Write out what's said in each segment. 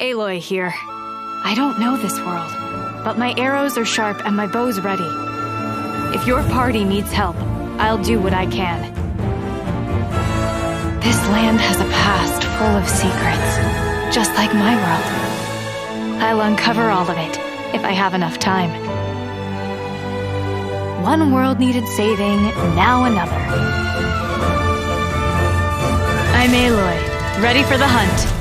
Aloy here. I don't know this world, but my arrows are sharp and my bow's ready. If your party needs help, I'll do what I can. This land has a past full of secrets, just like my world. I'll uncover all of it, if I have enough time. One world needed saving, now another. I'm Aloy, ready for the hunt.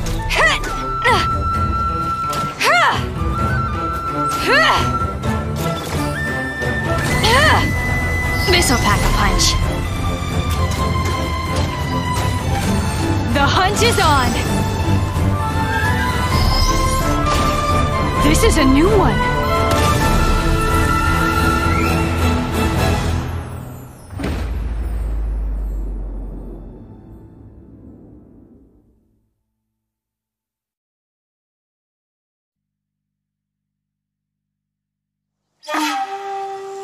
This'll pack a punch. The hunt is on! This is a new one!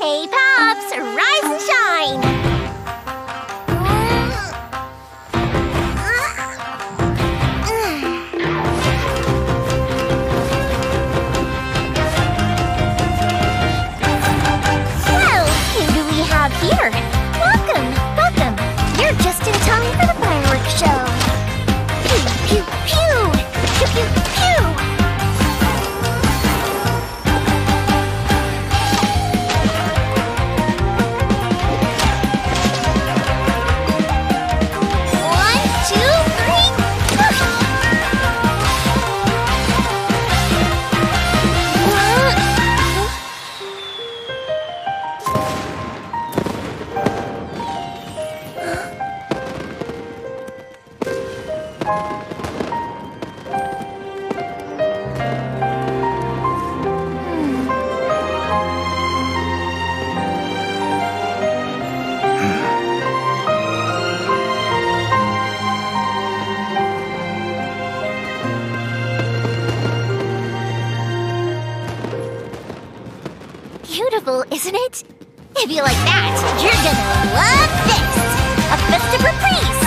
Hey, Pops! Rise Beautiful, isn't it? If you like that, you're gonna love this! A festive reprise!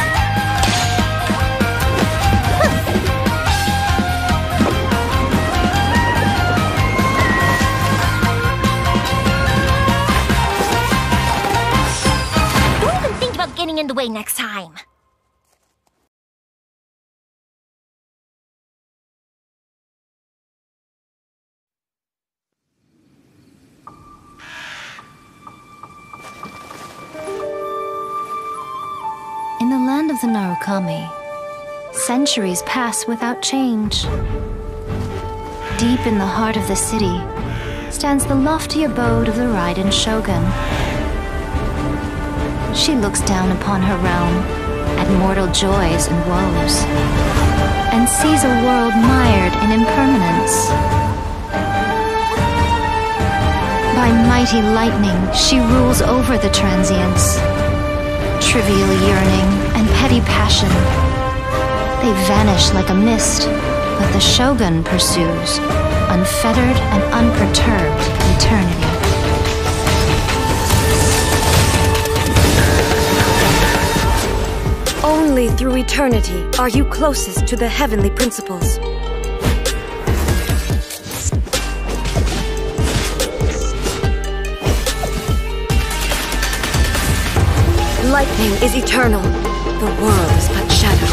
Don't even think about getting in the way next time. Of the Narukami, centuries pass without change. Deep in the heart of the city stands the lofty abode of the Raiden Shogun. She looks down upon her realm at mortal joys and woes, and sees a world mired in impermanence. By mighty lightning, she rules over the transients trivial yearning petty passion. They vanish like a mist, but the shogun pursues, unfettered and unperturbed eternity. Only through eternity are you closest to the heavenly principles. Lightning is eternal. The world is but shadow.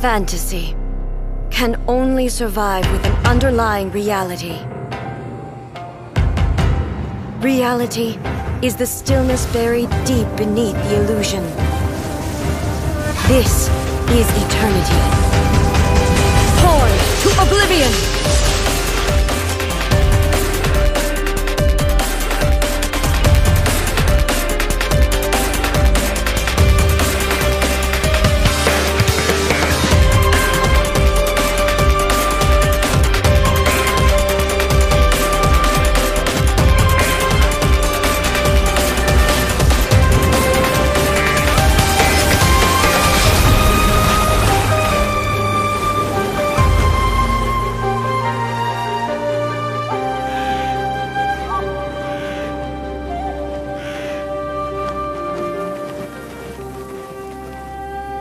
Fantasy can only survive with an underlying reality. Reality is the stillness buried deep beneath the illusion. This is eternity. Oblivion!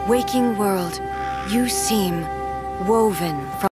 Waking world, you seem woven from